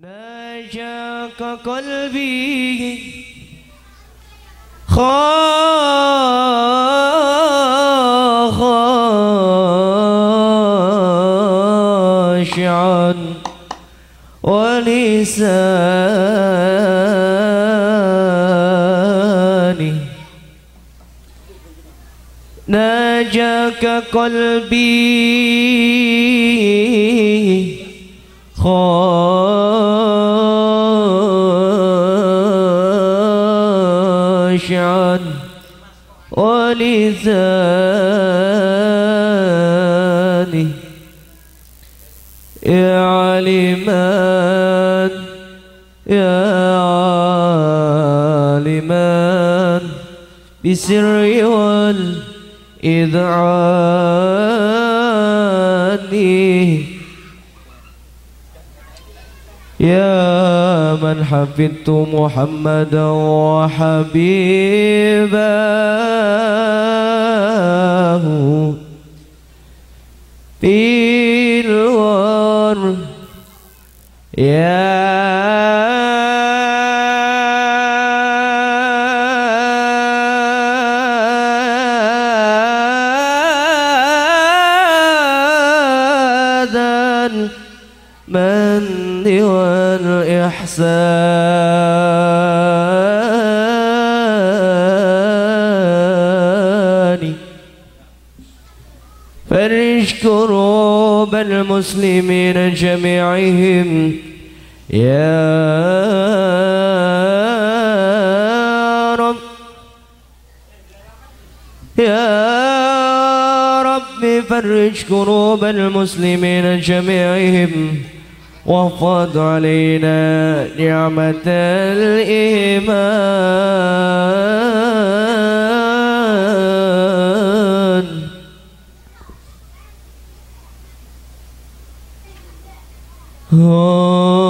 ناجاك قلبي خاشعا ولساني. ناجاك قلبي خاشعا ولساني يا عالمان يا عالمان بسر والإذعان. يا من حفظت محمدا وحبيبه يا ذا المن والإحسان. فرج كروب المسلمين جميعهم. يا رب يا رب فرج كروب المسلمين جميعهم واحفظ علينا نعمة الإيمان. رحمك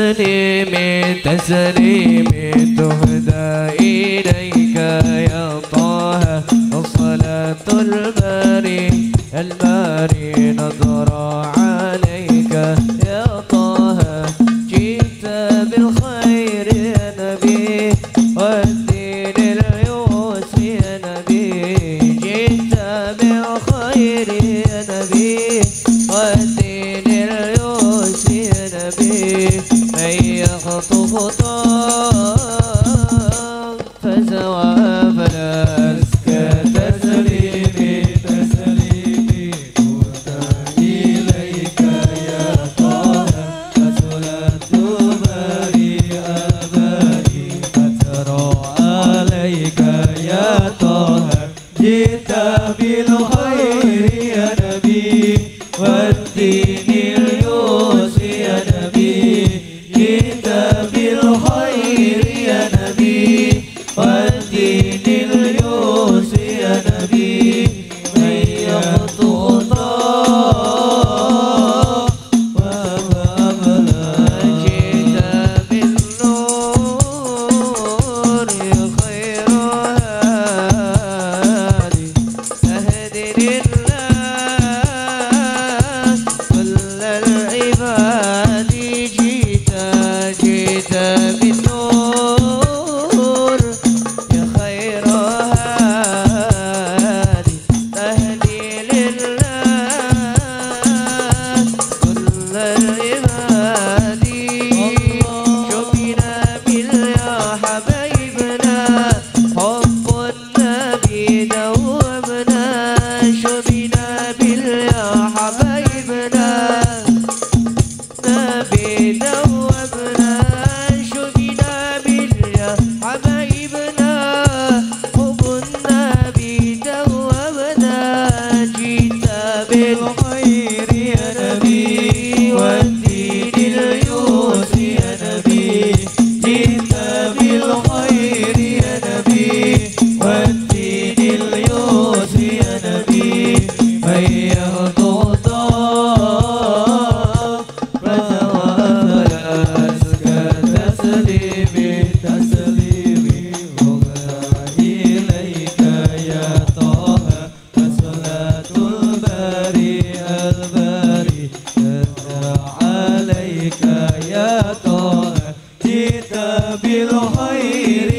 تسليمي تسليمي تهدى إليك يا طه. الصلاة الباري الباري نظرة يا طه جئت بالخير